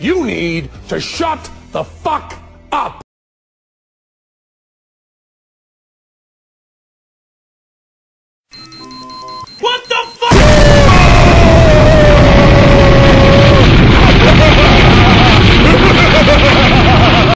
You need to shut the fuck.